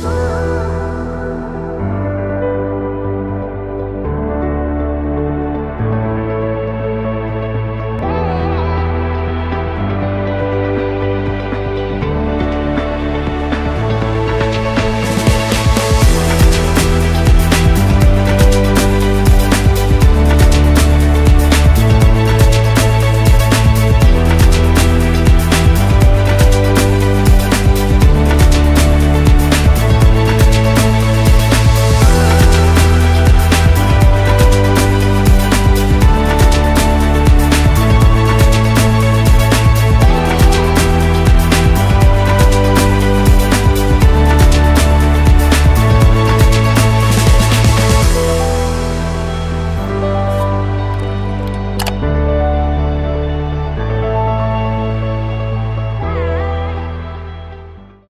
Oh you.